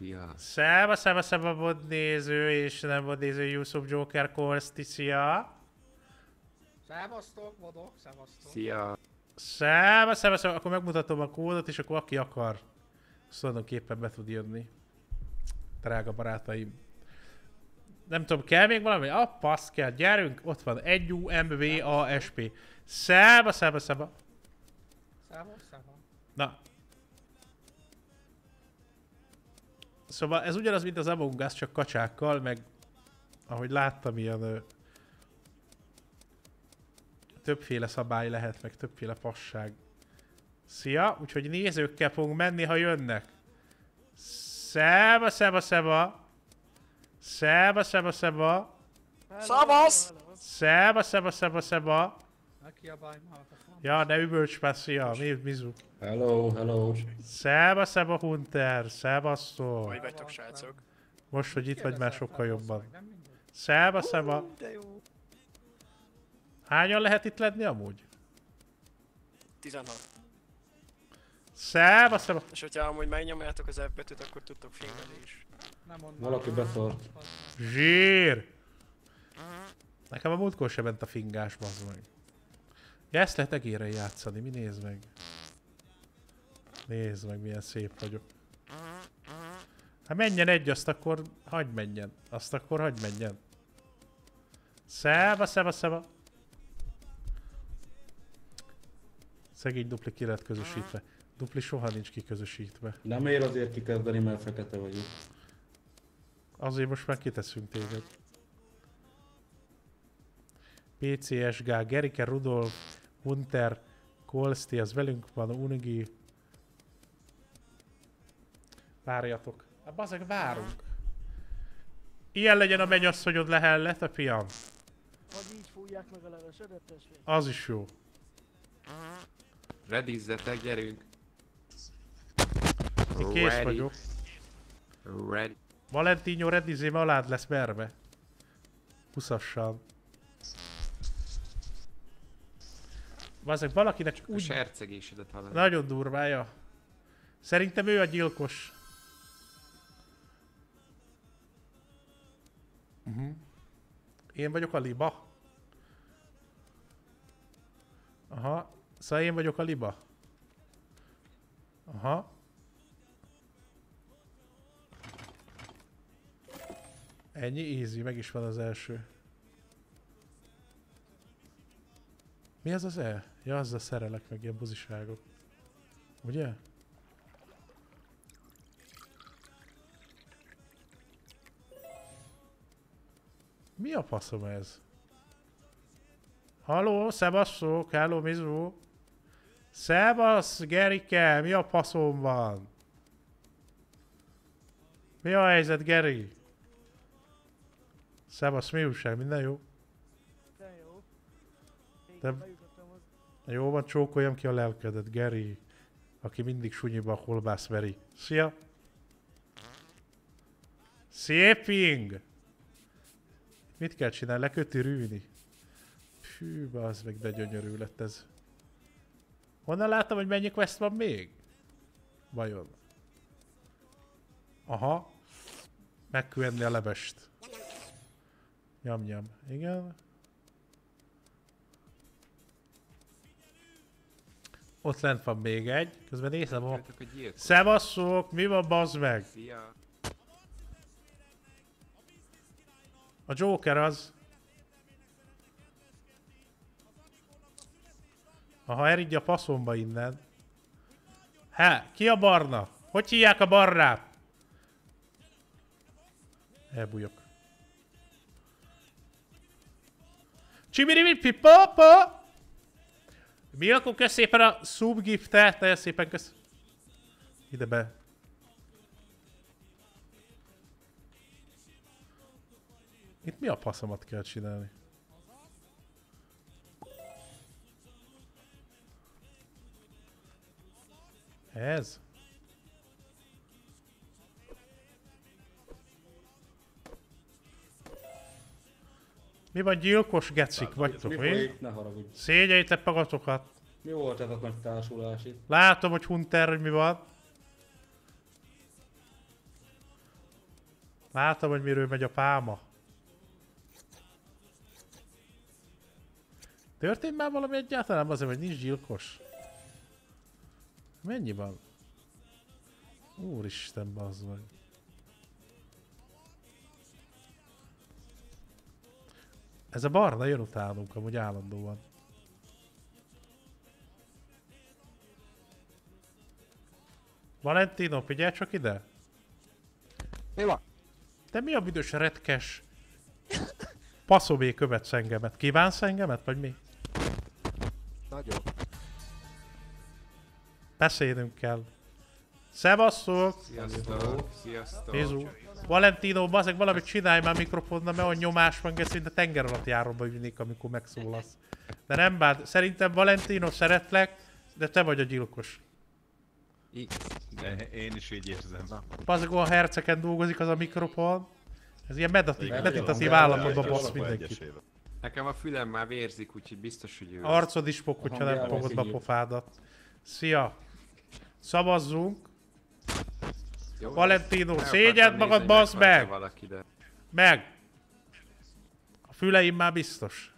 Szia. Száva, száva, száva, bodnéző és nem bodnéző Yusuf Joker Korszti, szia! Szevasztok, vadok, szevasztok. Szia. Száva, száva, száva, akkor megmutatom a kódot, és akkor aki akar, az tulajdonképpen be tud jönni. Drága barátaim. Nem tudom, kell még valami? Ah, passz kell, gyerünk, ott van, 1 U, M, V, A, S, P. Szevasztok, szevasztok. Na. Szóval ez ugyanaz, mint az Among Us, csak kacsákkal, meg ahogy láttam, ilyen ö, többféle szabály lehet, meg többféle passág. Szia, úgyhogy nézőkkel fogunk menni, ha jönnek. Szeba, szeba, szeba. Szeba, szeba, szeba. Szavasz! Szeba, szeba, szeba, szeba. Ne kiabálj már. Ja, ne üvölts már, szia, mi, mizu. Hello, hello. Szeba, szeba, Hunter, szevasztok. Hogy vagytok, srácok? Most, hogy itt vagy, már sokkal jobban. De jó. Hányan lehet itt lenni amúgy? 16. Szeba, szeba. És hogyha amúgy megnyomjátok az F akkor tudtok fingelni is. Valaki már. beszólt. Zsír! Nekem a múltkor sem ment a fingás, bazd meg. Ja, ezt lehet egére játszani, mi nézd meg. Nézd meg, milyen szép vagyok. Hát menjen egy, azt akkor hagyd menjen. Azt akkor hagyd menjen. Szeva, szeva, szeva. Szegény dupli ki lett közösítve. Dupli soha nincs kiközösítve. Nem ér azért kikezdeni, mert fekete vagyok. Azért most már kiteszünk téged. PCSG, Gerike, Rudolf, Hunter, Kolszti, az velünk van, Unigi. Várjatok. Hát bazeg, várunk. Ilyen legyen a mennyasszonyod lehellet, a fiam. Vagy így fújják meg a levesedet, testvég. Az is jó. Redizzetek, gyerünk. Én kész Ready. vagyok. Ready. Valentino Redizéme alád lesz merve. Huszassal. Bazeg, valakinek A úgy sercegésedet hallani. Nagyon durvája. Szerintem ő a gyilkos. Uh-huh. Én vagyok a liba. Aha. Szóval én vagyok a liba. Aha. Ennyi, easy, meg is van az első. Mi az az E? Ja, azzal szerelek meg ilyen buziságok. Ugye? Mi a faszom ez? Haló, szebasszok, hello, mizu. Szebasz, Gerike, mi a faszom van? Mi a helyzet, Geri? Szebasz, mi újság, minden jó? De jó. De-. Jó van, csókoljam ki a lelkedet, Geri. Aki mindig sunyiba a kolbász veri. Szia! Széping! Mit kell csinálni? Leköti rűni? Fű, az meg de gyönyörű lett ez. Honnan láttam, hogy mennyi quest van még? Vajon? Aha. Megküvenni a levest. Nyam, nyam. Igen. Ott lent van még egy. Közben nézem a... Szevasszok, mi van bazd meg? Szia. A Joker az. Aha, eridj a faszomba innen. Há, ki a barna? Hogy hívják a barrát? Elbújok. Csibiribip papa! Mi akkor kösz szépen a subgiftet, nagyon szépen kösz. Ide be. Itt mi a faszomat kell csinálni? Ez? Mi van gyilkos gecik vagytok, mi? Ne haragudj. Szégyeljétek magatokat. Mi volt ez a nagy társulás itt? Látom, hogy Hunter, hogy mi van. Látom, hogy miről megy a pálma. Történt már valami egyáltalán azért, hogy nincs gyilkos? Mennyi van? Úristen, bazd meg. Ez a barna jön utánunk amúgy állandóan. Valentino, figyelj csak ide! Mi van? Te mi a büdös retkes? Paszobé követsz engemet. Kívánsz engemet, vagy mi? Nagyon. Beszélnünk kell. Szevasszok! Sziasztok, sziasztok. Jézu. Valentino, bazeg valamit csinálj már mikrofonnal, mert olyan nyomás van, geci, de tenger alatt járóba ülnék, amikor megszólasz. De nem bánt. Szerintem Valentino, szeretlek, de te vagy a gyilkos. I- De én is így érzem. Bazeg olyan hercegen dolgozik az a mikrofon. Ez ilyen meditatív, meditatív bassz igen, mindenkit. Nekem a fülem már vérzik, úgyhogy biztos, hogy ő. Arcod is fog, hogyha nem fogod be a pofádat. Szia! Szavazzunk! Jó, Valentino, szégyed magad, meghalta meg! Valaki, de... Meg! A füleim már biztos.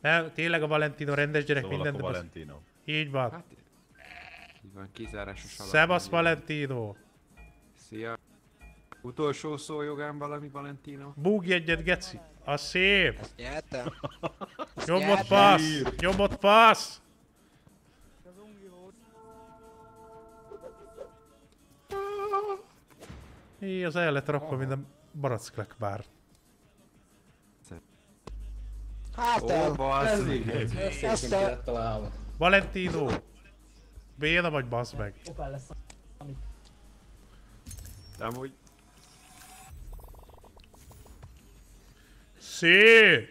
Nem, tényleg a Valentino rendes gyerek Szóval minden, akkor de basz- Valentino. Így van. Hát... Így van, kizárásos alap. Szevasz Valentino! Szia. Utolsó szó jogán valami, Valentino? Búgj egyet, geci! A szép! Nyertem. Nyomott passz! Nyomott passz! Hé, az el lett rakva, mint a baracklek bár. Hát el. ez találva. Valentino! Béna vagy bazd meg? Opel lesz. De amúgy... Szép!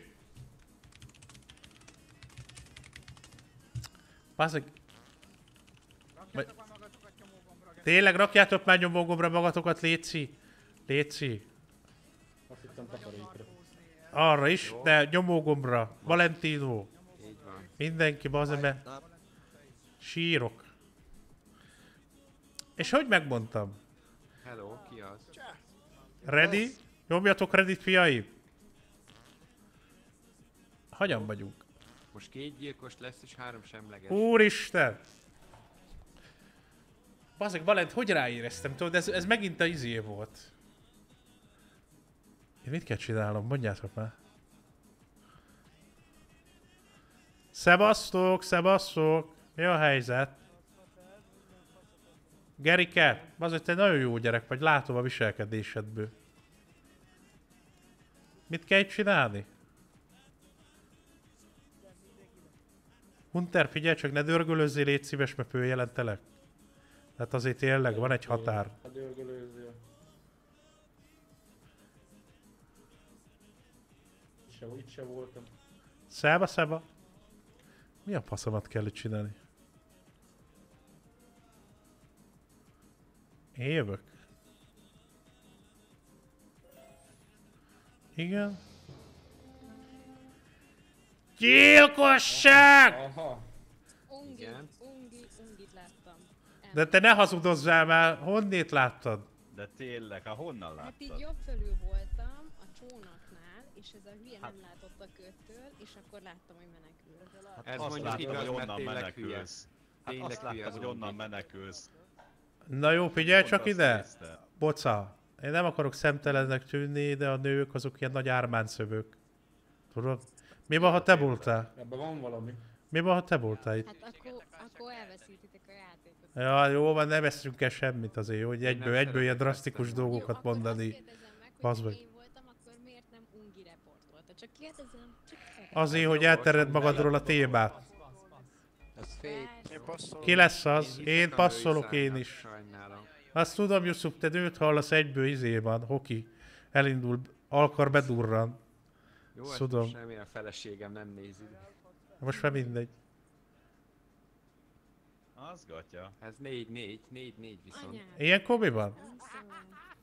Bazd meg, Rakjátok már magatokat nyomógombra. Tényleg rakjátok már nyomógombra magatokat, Léci. Léci. Azt hittem takarékra. Arra is, de nyomógombra. Valentino. Így van. Mindenki. Nem. Sírok. És hogy megmondtam? Hello, ki az? Ready? Nyomjatok ready fiaim. Hogyan vagyunk? Most két gyilkos lesz és három semleges. Úristen! Bazeg, Valent, hogy ráéreztem? Tudod, ez, ez megint a izé volt. Én mit kell csinálnom? Mondjátok már. Szevasztok, szevasztok! Mi a helyzet? Gerike, bazeg, te nagyon jó gyerek vagy, látom a viselkedésedből. Mit kell itt csinálni? Hunter, figyelj csak, ne dörgölözzél, légy szíves, mert följelentelek. Tehát azért tényleg van egy határ. A dörgölőző. Itt se, itt se voltam. Szába, szába. Mi a faszomat kell itt csinálni? Én jövök. Igen. Gyilkosság! Aha. Igen. De te ne hazudozzál már, honnét láttad? De tényleg, hát honnan Hát így láttad? jobb fölül voltam a csónaknál, és ez a hülye Hát- nem látott a köttől, és akkor láttam, hogy menekül. Hát Ez azt mondjuk igaz, hogy onnan menekülsz. Hát Tényleg azt láttam, hogy onnan menekülsz. Na jó, figyelj csak ide! nézte. Boca, én nem akarok szemtelennek tűnni, de a nők azok ilyen nagy ármánszövők. Tudod? Mi van, ha te voltál? Ebben van valami. Mi van, ha te voltál itt? Hát akkor, akkor elveszítitek a. Ja, jó, van, ne veszünk el semmit azért, hogy Én egyből, nem egyből ilyen szeretem drasztikus ezt. dolgokat akkor mondani. azt kérdezem meg, hogy Bazd ha meg. én voltam, akkor miért nem ungi reportolta? Csak kérdezem, csak kérdezem. Azért, hogy eltered magadról a témát. Ki lesz az? Én passzolok én is. Azt tudom, Yusuf, te nőt hallasz egyből izé van, hoki. Elindul, alkar bedurran. Jó, hát Tudom. a feleségem nem nézi. Most már mindegy. Az gatya. Ez négy, négy, négy, négy viszont. Anyád, Ilyen komi van?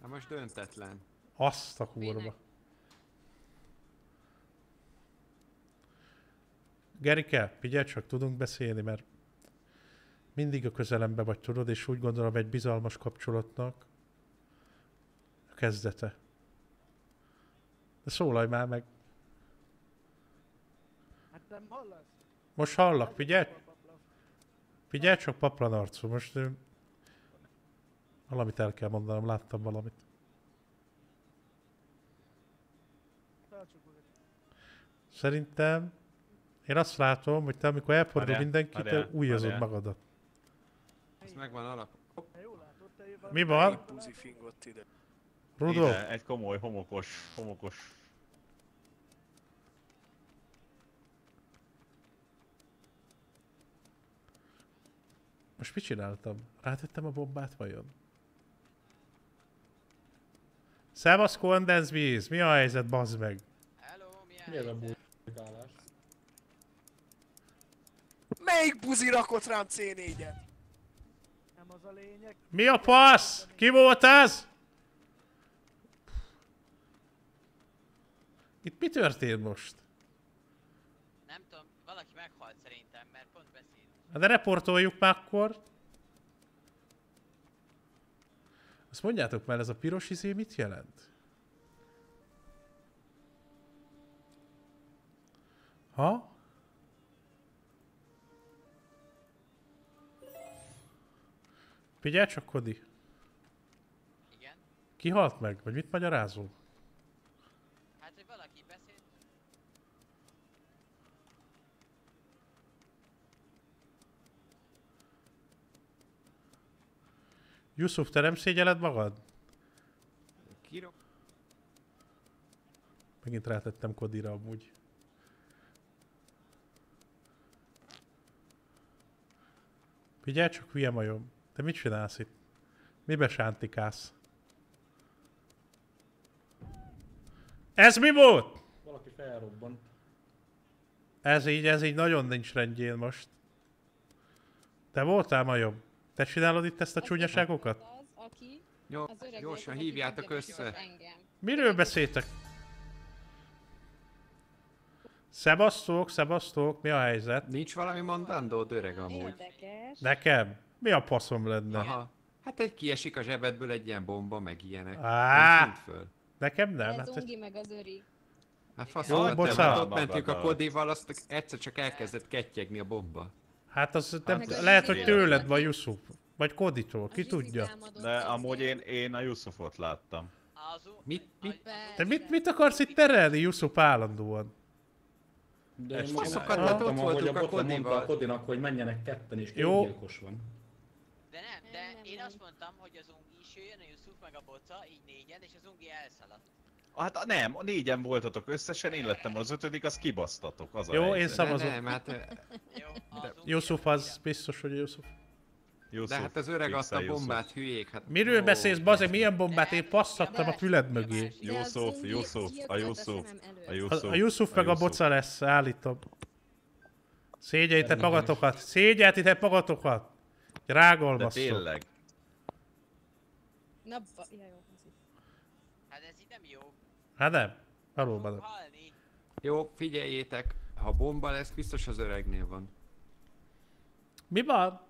Hát most döntetlen. Azt a kurva. Minek? Gerike, figyelj csak, tudunk beszélni, mert mindig a közelembe vagy, tudod, és úgy gondolom egy bizalmas kapcsolatnak. kezdete. De szólalj már meg. Hát nem hallasz? Most hallak, figyelj! Figyelj csak paplan arcú, most... Valamit el kell mondanom, láttam valamit. Szerintem... Én azt látom, hogy te amikor elfordul Várjál, mindenki, te újazod magadat. Ez megvan alap. Mi van? Rudolf, egy komoly homokos, homokos. Most mit csináltam? Rátettem a bombát vajon? Szevasz kondenzvíz, mi a helyzet, bazd meg? Hello, mi a bujkálás? Melyik buzi rakott rám C4-et? Nem az a lényeg. Mi a fasz? Ki volt ez? Itt mi történt most? Nem tudom, valaki meghalt szerintem, mert pont beszélünk. Hát De reportoljuk már akkor. Azt mondjátok már, ez a piros izé mit jelent? Ha? Figyelj csak, Kodi. Igen? Ki halt meg? Vagy mit magyarázol? Hát, hogy valaki beszélt, Yusuf, te nem szégyeled magad? Kiro... Megint rátettem Kodira amúgy. Figyelj csak, hülye majom. Te mit csinálsz itt? Mibe sántikálsz? Ez mi volt? Valaki felrobbant. Ez így, ez így nagyon nincs rendjén most. Te voltál majom? Te csinálod itt ezt a csúnyaságokat? Az, aki, Jó, az öreg gyorsan aki hívjátok össze. Miről beszéltek? Szebasztók, szebasztók, mi a helyzet? Nincs valami mondandód öreg amúgy? Érdekes. Nekem? Mi a faszom lenne? Aha. Hát egy kiesik a zsebedből egy ilyen bomba, meg ilyenek. Á! Föl. Nekem nem? Ez Hát, Ungi meg az öri. Hát Jó, faszom, bocsánat. ott mentünk a kodival, azt egyszer csak elkezdett kettyegni a bomba. Hát az nem, Meg a lehet, hogy tőled van Yusuf. Vagy Koditól, ki tudja. De amúgy én, én a Yusufot láttam. Mit? Mit? Te mit, mit akarsz itt terelni Yusuf állandóan? De én most faszokat, hát ott ahogy voltunk a mondta Kodival. a Kodinak, hogy menjenek ketten és gyilkos van. De nem, de Nem, nem, én nem. azt mondtam, hogy az Ungi is jöjjön, a Yusuf meg a Boca, így négyen, és az Ungi elszaladt. Hát nem, négyen voltatok összesen, én lettem az ötödik, azt kibasztatok, az a Jó, én helyzet. De szavazok. nem, hát, Jó, az Ungi Yusuf az biztos, hogy Yusuf. Yusuf, de hát az öreg azt a Yusuf. bombát hülyék. Hát, Miről Ó, beszélsz, bazeg, milyen bombát? Én passzattam a De- füled mögé. De Yusuf, Yusuf, a Yusuf, a A, Yusuf. a Yusuf meg a Yusuf. boca lesz, állítom. Is. magatokat, szégyeltitek magatokat! De Rágalmaztok. tényleg. Na, jó. az itt. Hát ez így nem jó. Hát nem, valóban halni. Jó, figyeljétek, ha bomba lesz, biztos az öregnél van. Mi van?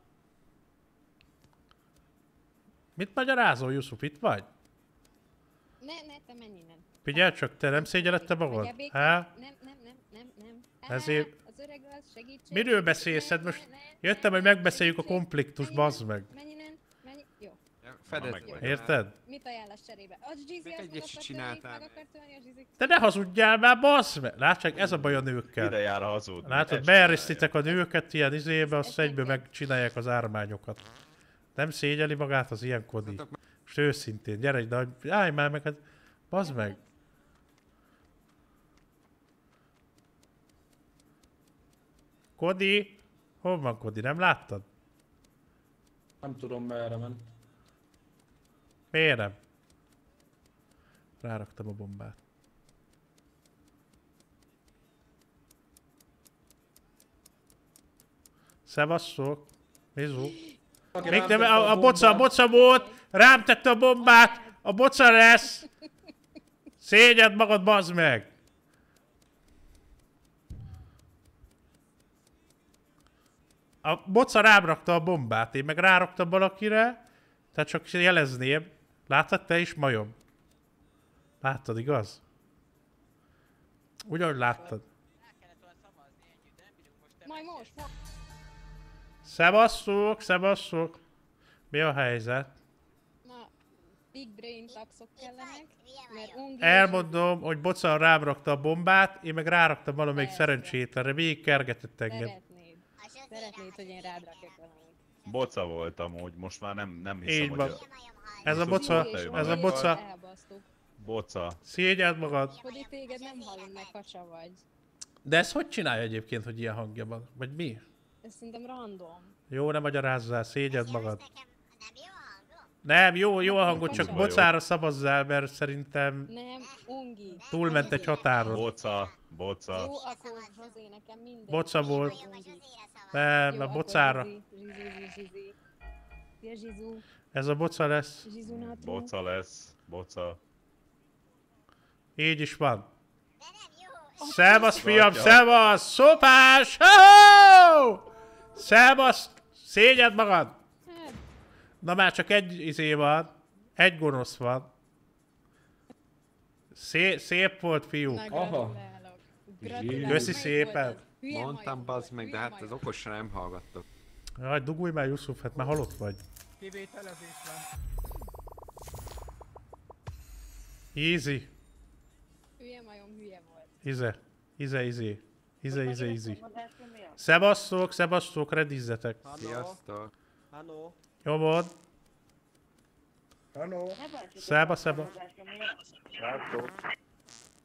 Mit magyarázol, Yusuf, itt vagy? Ne, ne, te menj innen. Figyelj csak, te nem szégyelette magad? Há? Nem, nem, nem, nem, nem. Ezért- Az öreg az, segítség. Miről beszélsz? Hát most ne, ne, Jöttem, ne, hogy megbeszéljük a konfliktus, bazd meg. Menj. Fedez, meg vagy. Érted? Mit ajánlasz cserébe? Az Zsizi Meg az egyet meg se akar csináltál tölni, meg meg. akar tölni a Zsizi. Te ne hazudjál már, bazd meg! Csak, ez a baj a Ide nőkkel. jár a hazudni. Látod, ezt beerisztitek a nőket ilyen izébe, azt egyből megcsinálják az ármányokat. Nem szégyeli magát az ilyen kodi. Most őszintén, gyere egy nagy... Állj már meg, hát... Bazd meg! Kodi? Hol van Kodi? Nem láttad? Nem tudom merre ment. Miért nem? Ráraktam a bombát. Szevasszok. Mizu. Még nem, a, a boca, a boca volt, rám tette a bombát, a boca lesz. Szégyed magad, bazd meg. A boca rám rakta a bombát, én meg ráraktam valakire, tehát csak jelezném. Láttad te is, majom? Láttad, igaz? Ugyanúgy láttad. Majd most, most. Szevasszuk, szevasszuk. Mi a helyzet? Na, big brain taxok kellenek, mert ungi... Elmondom, hogy bocan rám rakta a bombát, én meg ráraktam valamelyik szerencsétlenre, végig kergetett engem. Szeretnéd. Szeretnéd, hogy én rád rakjak. Boca volt amúgy, most már nem, nem hiszem, Így hogy van. a Ez a boca, úgy ez a boca, boca. szégyeld magad. Hogy itt téged nem hallunk meg, hacsa vagy. De ez hogy csinálja egyébként, hogy ilyen hangja van? Vagy mi? Ez szerintem random. Jó, nem magyarázzál, szégyeld magad. nem jó jó, jó a hangot, csak bocára szavazzál, mert szerintem Nem, ungi. túlment egy határon. Boca, boca. Jó, akkor Zsozé nekem mindegy. Boca volt. Ungi. Nem, Jó, a bocára. Ez a boca lesz. Boca lesz, boca. Így is van. Szevasz, fiam, szevasz! Szopás! Ho-ho! Szevasz! Szégyed magad! Hát, Na már csak egy izé van. Egy gonosz van. Szé- szép volt, fiú. Aha. Köszi szépen. Hülye Mondtam, bazd meg, de hát az okosra nem hallgattok. Jaj, dugulj már, Yusuf, hát már halott vagy. Kivételezés van. Easy. Hülye majom, hülye volt. Ize. Ize, izé. Ize, ize, izi. Szevasszok, szevasszok, redizzetek. Sziasztok! Hello. Szeba, szeba.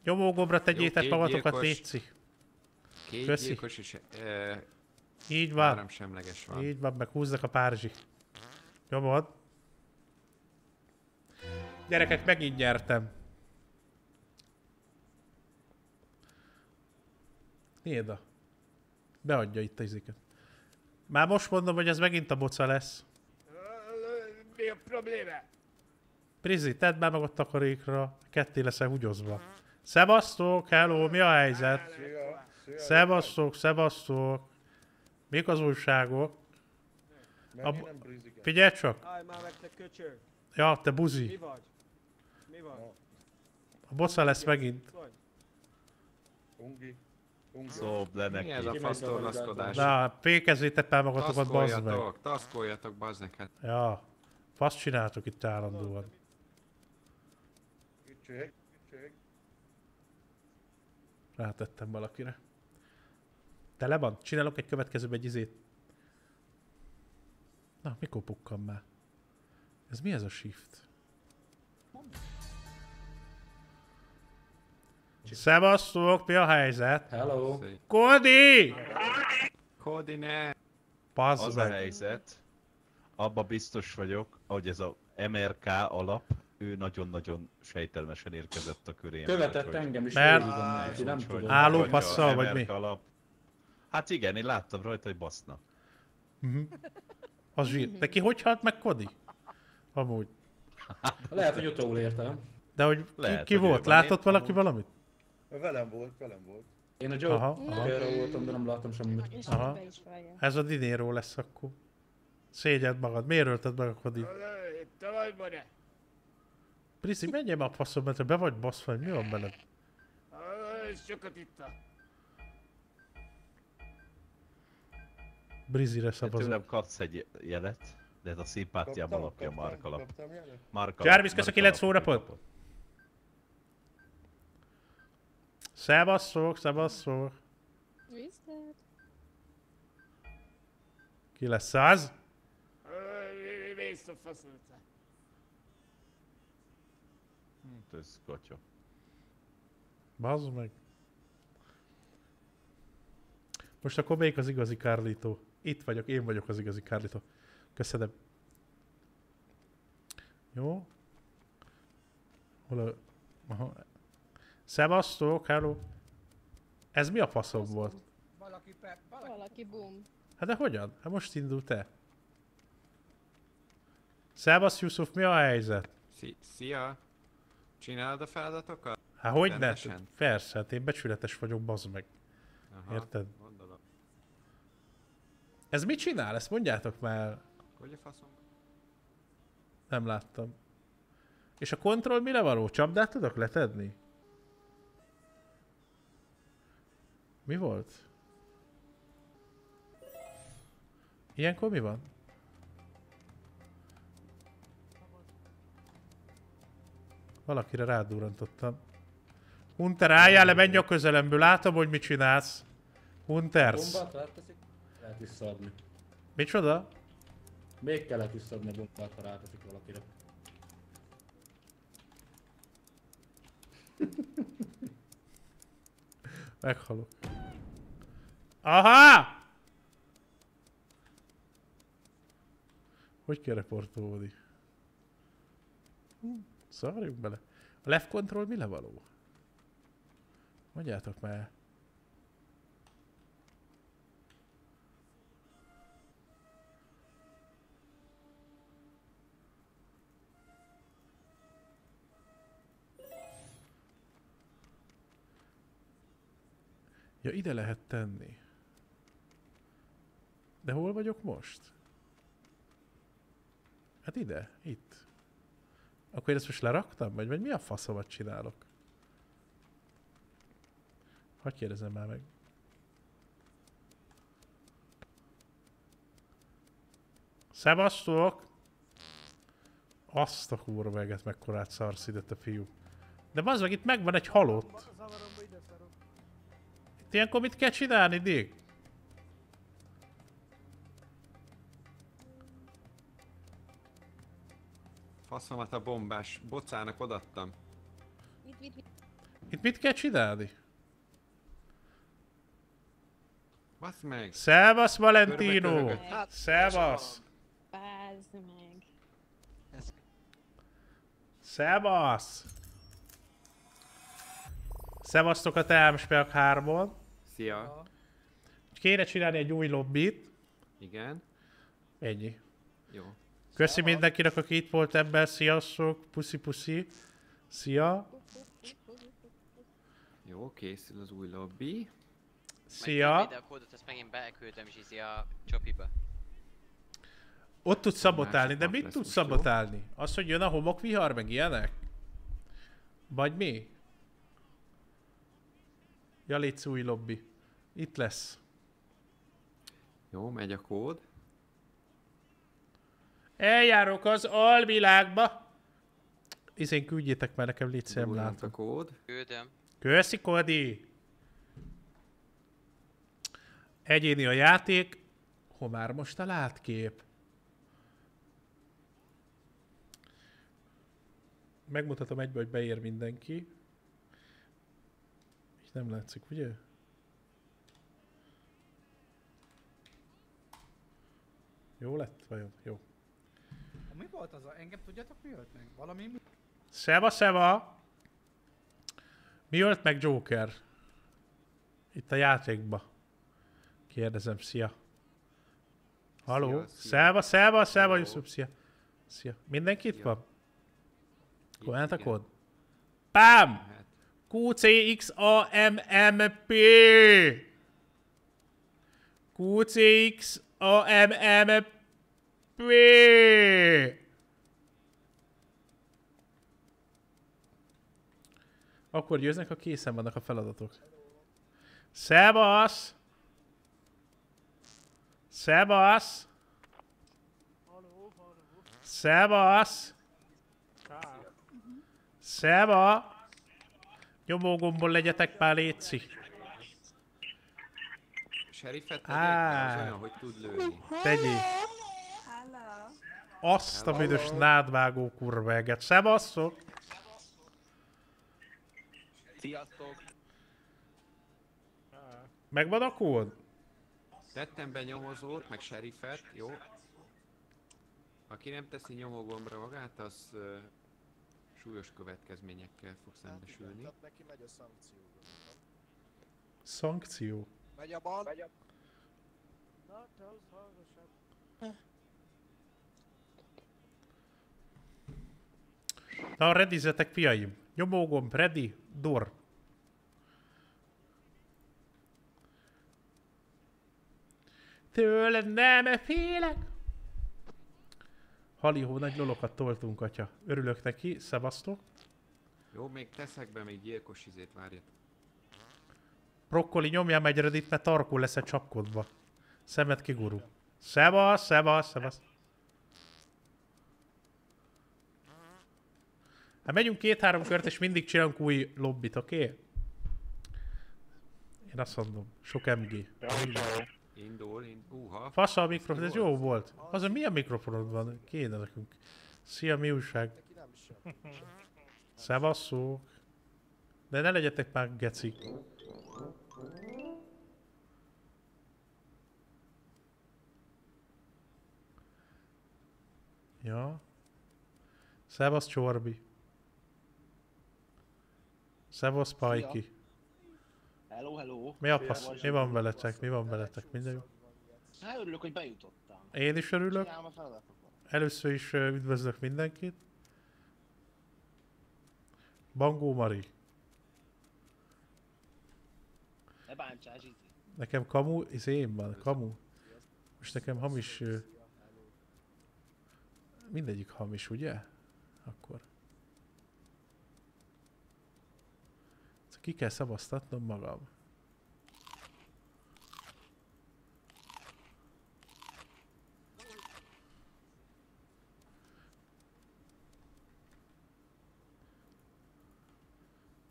Nyomógombra tegyétek két magatokat, gyilkos. Két Köszi. gyilkos és e, Így van. három semleges van. Így van, meg húzzak a párzsi. Nyomod. Gyerekek, megint nyertem. Néda. Beadja itt a izéket. Már most mondom, hogy ez megint a boca lesz. Mi a probléma? Prizi, tedd be meg ott a karékra. Ketté leszel húgyozva. Szevasztok, hello, mi a helyzet? Szevasztok, szevasztok. Mik az újságok? A, figyelj csak! Állj már meg, te köcsög. Ja, te buzi. Mi vagy? Mi? A boca lesz megint. Vagy? Szób le Mi ez a neki. fasztorlaszkodás? Na, fékezzétek már magatokat, bazd meg. Taszkoljatok, bazd meg, hát. Ja, fasz csináltok itt állandóan. Rátettem valakire. Tele van? Csinálok egy következőbe egy izét. Na, mikor pukkan már? Ez mi ez a shift? Szevasztok, mi a helyzet? Hello. Kodi! Kódi, ne! Pazd Az a meg. helyzet, abba biztos vagyok, hogy ez a MRK alap, ő nagyon-nagyon sejtelmesen érkezett a körémbe. Követett engem is. Mert- végigvan neki, nem úgyhogy- tudom. Álló vagy a passzal, vagy MRK mi? Alap. Hát igen, én láttam rajta, hogy baszna. Az zsír. Neki hogy halt meg Kodi? Amúgy. Lehet, hogy utól értem. De hogy ki, Lehet, ki hogy volt? Látott valaki amúgy- valamit? Velem volt, velem volt. Én a Joe Aha, aha. Voltam, de nem láttam semmit. Aha. Ez a dinéró lesz akkor. Szégyed magad. Miért ölted meg a Kodi? Te vagy bane. Priszi, menjél már a faszom, mert te be vagy baszva, hogy mi van veled? Sokat itta. Brizire szavazok. tőlem kapsz egy jelet, de ez a szimpátiám Kaptam, alapja kaptam, Mark alap. kaptam jelet? Mark Jarvis, kösz a Mark 9 alapot hónapot. Szevasszok, szevasszok. Viszlát. Ki lesz az? Mész a faszolta. Hát Ez kotya. Bazd meg. Most akkor melyik az igazi Carlito? Itt vagyok, én vagyok az igazi Carlito. Köszönöm. Jó. Hol a... Aha. Szevasztok, hello. Ez mi a faszom volt? Valaki pe... Valaki... Valaki boom. Hát de hogyan? Hát most indult te. Szevasz Yusuf, mi a helyzet? Szi- Szia! Csinálod a feladatokat? Hát hogy ne? Persze, hát én becsületes vagyok, bazd meg. Aha, Érted? Ez mit csinál? Ezt mondjátok már. Hogy a faszom? Nem láttam. És a kontroll mire való? Csapdát tudok letedni? Mi volt? Ilyenkor mi van? Valakire rádurrantottam. Hunter, álljál le, menj a közelemből, látom, hogy mit csinálsz. Hunters. Bombát? Lehet visszaadni. Micsoda? Még kellett visszaadni a bombát, ha ráteszik valakire. Meghalok. Aha! Hogy kell reportolni? Szarjunk bele. A left control mi levaló? Mondjátok már. Ja, ide lehet tenni. De hol vagyok most? Hát ide, itt. Akkor én ezt most leraktam? Vagy, vagy mi a faszomat csinálok? Hogy kérdezem már meg. Szevasztok! Azt a kurva meget mekkorát szarszidett a fiú. De az meg itt megvan egy halott. Ilyenkor mit kell csinálni, Dick? Faszomat a bombás bocának odattam. Mit, mit, mit? Itt mit kell csinálni? Basz meg! Szevasz, Valentino! Hát, Szevasz! Bázd meg. Szevasz! Szevasztok a Teámspelk 3-on. Szia! Kéne csinálni egy új lobbit. Igen. Ennyi. Jó. Köszi mindenkinek, aki itt volt ebben. Sziasztok. Puszi puszi. Szia. Jó, készül az új lobby. Szia. A kódot, ezt megint beküldtem is izé a csopiba. Ott tudsz szabotálni, de mit tudsz jó? szabotálni? Az, hogy jön a homokvihar, meg ilyenek? Vagy mi? Ja, légy új lobby. Itt lesz. Jó, megy a kód. Eljárok az alvilágba. Izén küldjétek már nekem, légy szem, Durrant látom. a kód. Küldöm. Köszi, Kodi! Egyéni a játék. Hol már most a látkép? Megmutatom egybe, hogy beér mindenki. Így nem látszik, ugye? Jó lett? Vajon? Jó. Mi volt az a... Engem tudjátok mi ölt meg? Valami mi? Szeva, szeva! Mi ölt meg Joker? Itt a játékba. Kérdezem, szia. Haló? Szia, szia. Szeva, szeva, szeva. Yusuf, szia. Szia. Mindenki itt van? Akkor Igen. eltakod? Pám! QCXAMMP! QCXAMMP! Akkor győznek, ha készen vannak a feladatok. Szevasz! Szevasz! Szevasz! Szeva! Nyomógombon legyetek már, létszi. Sheriffet tegyek Á. be, az olyan, hogy tud lőni. Tegyél. Azt a büdös nádvágó kurveget. Szevasszok! Sziasztok! Megvan a kód? Tettem be nyomozót, meg sheriffet, jó? Aki nem teszi nyomógombra magát, az uh, súlyos következményekkel fog szembesülni. neki megy a szankció. Szankció. Megy a bal. Megy a... Na, te az hallgassák. Na, redizetek, fiaim. Nyomógomb, ready, door. Tőled nem félek. Halihó, nagy lolokat toltunk, atya. Örülök neki, szevasztok. Jó, még teszek be még gyilkos izét, várjat. Brokkoli nyomjál meg Reddit, mert tarkó lesz egy csapkodva. Szemed kigurul. Szevasz, szevasz, szevasz. Hát megyünk két-három kört, és mindig csinálunk új lobbit, oké? Okay? Én azt mondom, sok MG. Indul, indul. Uha. Fasza a mikrofon, ez jó volt. Azon milyen mikrofonod van? Kéne nekünk. Szia, mi újság? Szevasszók. De ne legyetek már gecik. Ja. Szevasz Csorbi. Szevasz Pajki. Hello, hello. Mi a fasz? Mi van veletek? Mi van veletek? Minden jó? Hát örülök, hogy bejutottam. Én is örülök. Először is üdvözlök mindenkit. Bangó Mari. Ne bántsál, Zsizi. Nekem kamu, ez én van, kamu. Most nekem hamis... Mindegyik hamis, ugye? Akkor. Csak Ki kell szavaztatnom magam.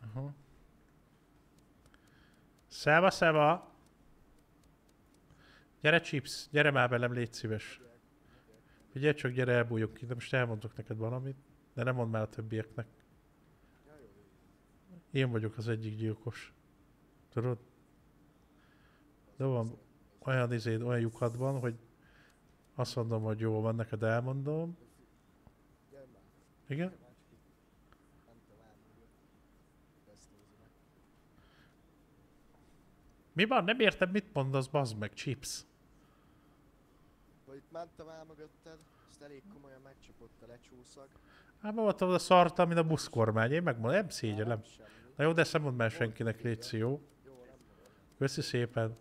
Aha. Szeva, szeva! Gyere Chips, gyere már velem, légy szíves. Figyelj csak, gyere elbújjuk ki, de most elmondok neked valamit, de nem mondd már a többieknek. Én vagyok az egyik gyilkos. Tudod? De van olyan izéd, olyan lyukad van, hogy azt mondom, hogy jó van, neked elmondom. Igen? Mi van? Nem értem, mit mondasz, bazd meg, Chips. Itt mentem el mögötted, azt elég komolyan megcsapott a lecsúszag. Hát ma voltam oda szarta, mint a buszkormány. Én megmondom, nem szégyellem. Na jó, de ezt nem mondd már senkinek, légy jó. Jó, nem mondom. Köszi szépen.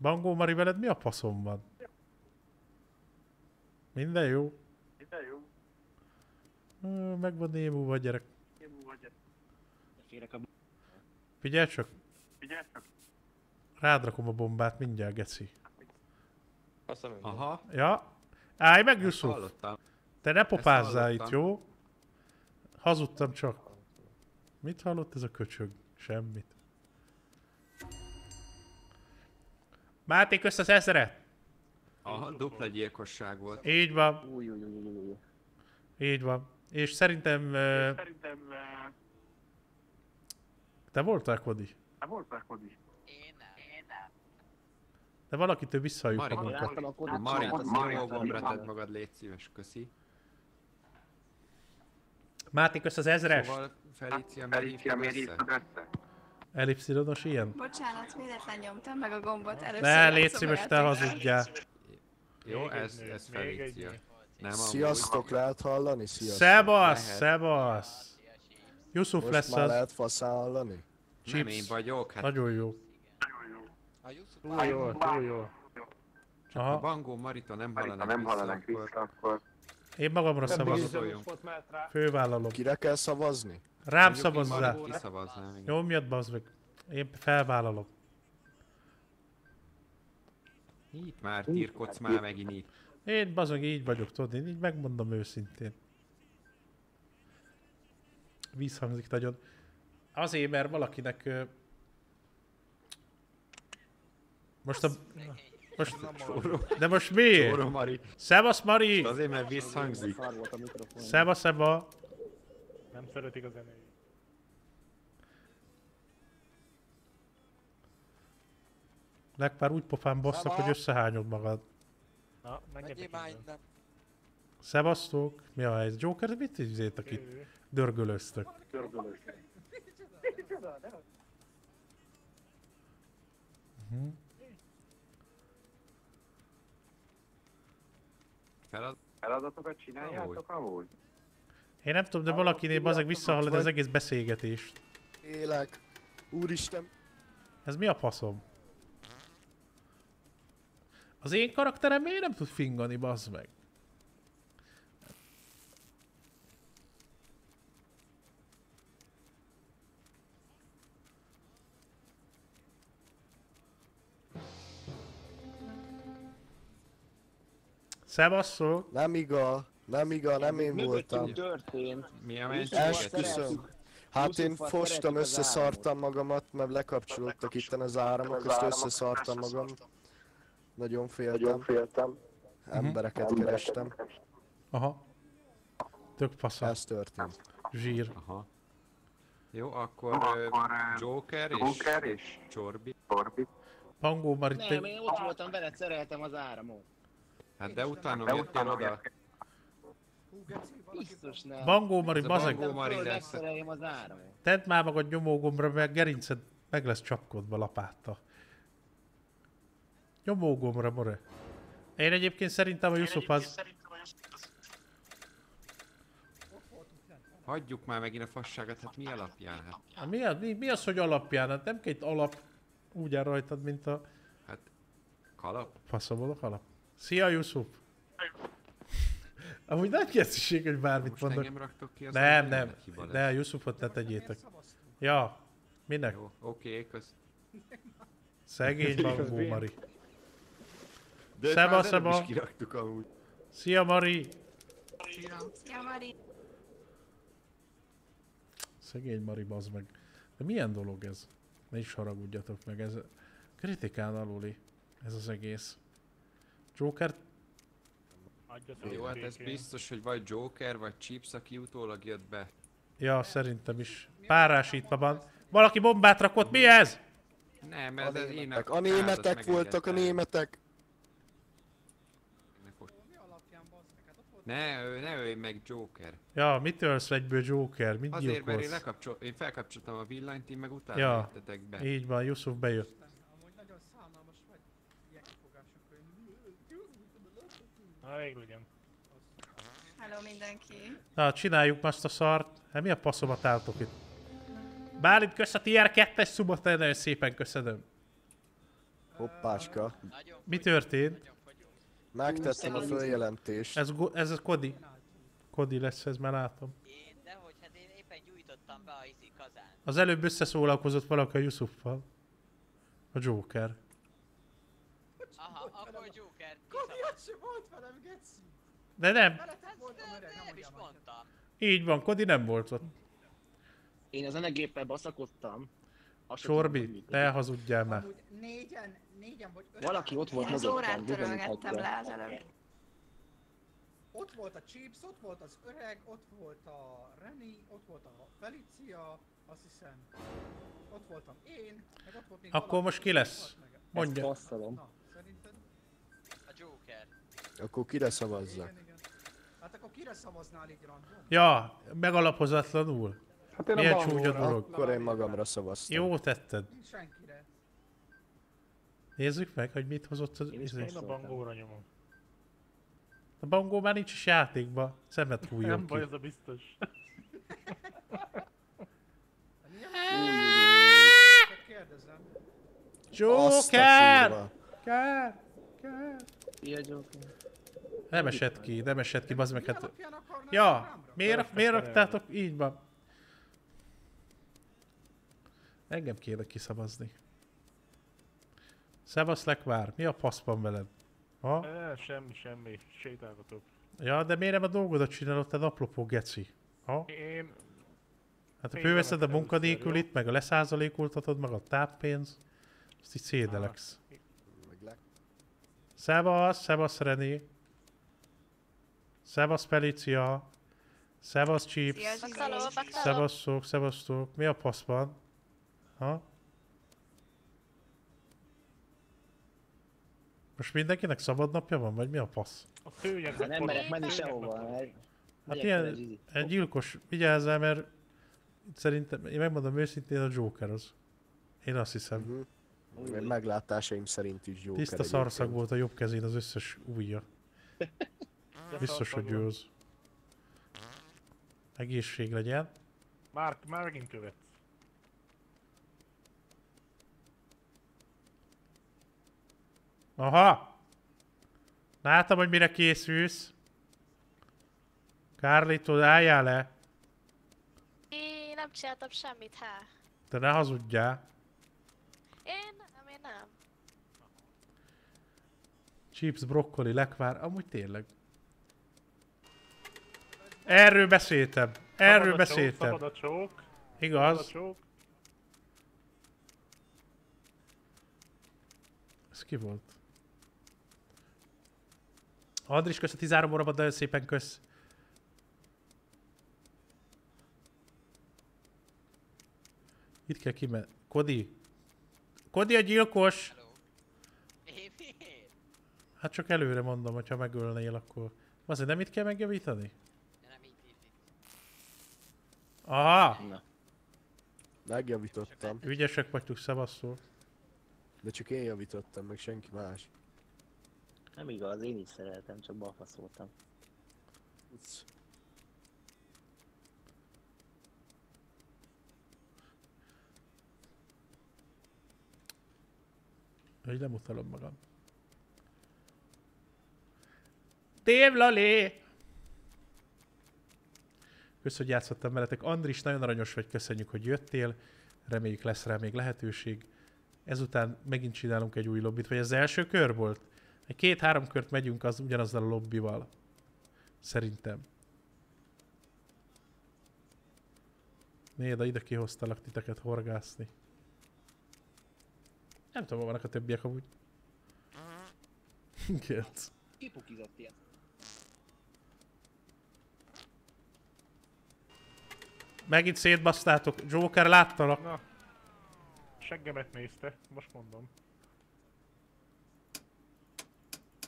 Bangó Mari, veled mi a faszom van? Minden jó? Ö, Meg van némúva gyerek. Férek a Figyelj csak. Rád rakom a bombát mindjárt, geci. Aha. Ja. Állj meg, Yusuf! hallottam. Te ne popázzál itt, jó? Hazudtam csak. Mit hallott ez a köcsög? Semmit. Máté, kösz az ezret! Aha, dupla gyilkosság volt. Így van, Új, új, új, új, így van. És szerintem... ö, Te voltál, Kodi? Nem. Én nem. De valakitől visszahalljuk Mari, magunkat. Láttam a kodot, Mari, szóval- nyomó gombra tedd magad, légy szíves, köszi. Máté, kösz az ezres! Szóval Felícia, miért hívtad össze? Ellipszilonos ilyen? Bocsánat, véletlen nyomtam meg a gombot először. Ne, légy szíves, te hazudjál. Jó, ez, ez Felícia. Nem. Sziasztok, lehet hallani? Sziasztok. Szebasz, szebasz! Yusuf Most lesz már az. lehet faszán hallani? Nem én vagyok, hát Nagyon jó. Túl jó, túl jó. a Aha, Bangó Marita nem hallanak vissza, akkor én magamra szavazok. szóljunk. Fővállalom. Kire kell szavazni? Rám szavazzál. Nyomjad, bazd meg. Én felvállalom. Itt már tirkodsz már megint itt. Én bazd meg így vagyok, tudod, én így megmondom őszintén. Vízhangzik nagyon. Azért, mert valakinek... ö, Most a... Most... De most mi? Csóró Mari. Szevasz, Mari! Azért, mert visszhangzik. Szevasz, Eba! Nem szeretik a zenét. Legpár úgy pofán basszak, hogy összehányod magad. Na, innen. Szevasztok! Mi a helyzet? Joker, mit izétek itt? Dörgölöztök. Mhm. Felad... Feladatokat csináljátok amúgy? Én nem tudom, de valakinél bazeg visszahallod az egész beszélgetést. Élek. Úristen. Ez mi a faszom? Az én karakterem miért nem tud fingani, bazd meg? Szevasztok! Nem iga, nem iga, nem én voltam. Mögöttünk történt. Mi a? Esküszöm. Hát én fostam, összeszartam magamat, mert lekapcsolódtak itt az áramok, azt összeszartam magam. Nagyon féltem. Embereket kerestem. Aha. Tök fasza. Ez történt. Zsír. Aha. Jó, akkor ö, Joker és, Joker és Csorbi. Pangó már itt Nem, én ott voltam veled, szereltem az áramot. Hát de utána jöttél oda. Biztos nem. Bangó Mari, a bazeg. Tedd már magad nyomógombra, mert gerinced meg lesz csapkodva lapáttal. Nyomógombra, more. Én egyébként szerintem a Yusuf az... Hagyjuk már megint a fasságot, hát mi alapján? Hát, Hát Mi, az, mi, mi az, hogy alapján? Hát nem itt alap úgy áll rajtad, mint a hát kalap? faszomból a alap. Szia, Yusuf! Amúgy nagy készség, hogy bármit Most mondok. engem raktok ki az Nem, nem. lesz. Ne, Yusufot ne tegyétek. Ja, minek? Jó, oké, kösz. Szegény Bangó Mari. De Szeba, szeba. is kiraktuk amúgy. Szia, Mari! Szia, Mari! Szegény Mari, bazd meg. De milyen dolog ez? Ne is haragudjatok meg, ez kritikán aluli, ez az egész. Joker, Jó, hát ez biztos, hogy vagy Joker, vagy Chips, aki utólag jött be. ja, szerintem is. Párásítva van. Valaki bombát rakott, mi ez? Nem, A ez én németek, a németek voltak a németek. Ne, ne ölj meg Joker. Ja, mit ölsz egyből Joker? Mit Azért, mert én, gyilkolsz? lekapcsol, én felkapcsoltam a villanyt, én meg utána Ja. jöttetek be. Így van, Yusuf bejött. amúgy nagyon szánalmas vagy ilyen kifogások, hogy... Na, végül ugyan. Hello mindenki! Na, csináljuk most a szart. Hát mi a passzomat álltok itt? Bálint, kösz a tier 2-es szubot, nagyon szépen köszönöm. Hoppáska. Mi történt? Megtettem a följelentést. Ez, ez a Kodi. Kodi lesz, ez már látom. Én, de hogy hát én éppen gyújtottam be a izi kazán. Az előbb összeszólalkozott valaki a Yusuffal. A Joker. Aha, akkor Joker. Kodi, az sem volt velem, geci! De nem, is mondtam. így van, Kodi nem volt ott. Én a zenegéppel baszakodtam. Azt ne hazudjál már. Négyen, négyen vagy öt. Valaki ott volt az mögöttem, órát törölgettem le az előbb. Ott volt a Chips, ott volt az öreg, ott volt a Reni, ott volt a Felicia, azt hiszem. Ott voltam én, meg ott volt még Akkor valaki, most ki lesz? Mondja. Passzolom. Na, szerinted? A Joker. Akkor kire szavazzak? Hát akkor kire szavaznál így random? Ja, megalapozatlanul. Hát én Milyen a csúnya dolog. Akkor én magamra szavaztam. Jó tetted. Senkire. Nézzük meg, hogy mit hozott az Én is. Én a bangóra nyomom. A bangó már nincs is játékba. Szemet Nem hújjon baj, ki. ez a biztos. Kérdezem. Joker! Joker! Joker! Ilyen Joker. Nem esett ki, nem esett ki, bazd meg hát... Ja, miért, miért raktátok? Így van. Engem kéne kiszavazni. Szevasz Lekvár, mi a pasz van veled? Ha? Eh, semmi, semmi. Sétálgatok. Ja, de miért nem a dolgodat csinálod, te naplopó geci? Ha? Én... Hát ha Pénzemet fölveszed a először, munkadékülit, meg a leszázalékoltatod, meg a táppénz, azt így szédeleksz. Szevasz, szevasz René. Szevasz Felicia. Szevasz Chips. Szevasztok, szevasztok. Mi a pasz van? Ha? Most mindenkinek szabad napja van, vagy mi a pasz? A. Hát nem merek menni sehova, mert... Hát ilyen, egy gyilkos, vigyázzál, mert szerintem, én megmondom őszintén, a Joker az. Én azt hiszem. Mhm. Én Meglátásaim szerint is jó. Tiszta szarszag volt a jobb kezén az összes ujja. Biztos, hogy ő az. Egészség legyen. Már, már megint követsz. Aha! Látom, hogy mire készülsz. Kárlító, álljál le. Én nem csináltam semmit, há. Te ne hazudjál. Én nem, én nem. Chips, brokkoli, lekvár, amúgy tényleg. Erről beszéltem. Erről Szabad a csók, beszéltem. Szabad a csók. Szabad a Igaz? csók. Ez ki volt? Andris, kösz a 13 óra, nagyon szépen kösz. Itt kell kimenni. Kodi? Kodi a gyilkos! Hát csak előre mondom, hogyha megölnél, akkor... Azért nem itt kell megjavítani? Nem itt, itt, itt. Aha! Na. Megjavítottam. Ügyesek vagytok, szevasztól. De csak én javítottam, meg senki más. Nem igaz, én is szeretem, csak balfaszoltam. Hogy nem utalom magam. Tév Köszönjük, hogy játszottam veletek. Andris, nagyon aranyos vagy, köszönjük, hogy jöttél. Reméljük lesz rá még lehetőség. Ezután megint csinálunk egy új lobbit, vagy az első kör volt? Két-három kört megyünk az ugyanazzal a lobbival. Szerintem. Néda, ide kihoztalak titeket horgászni. Nem tudom, vannak a többiek amúgy. Kipukizott ilyen. Megint szétbasztátok. Joker, láttalak. Na. Seggemet nézte, most mondom.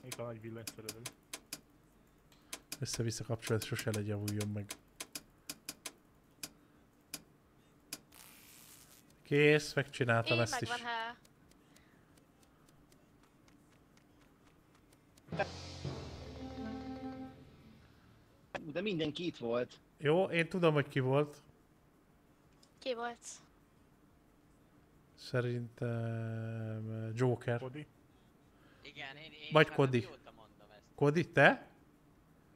Itt a nagy villanyszerelő. Össze-vissza kapcsolat, sose legyen javuljon meg. Kész, megcsináltam Én ezt is. há. De mindenki itt volt. Jó, én tudom, hogy ki volt. Ki volt? Szerintem eh, Joker. Kodi. Igen, én, én Vagy Kodi. ezt. Kodi, te?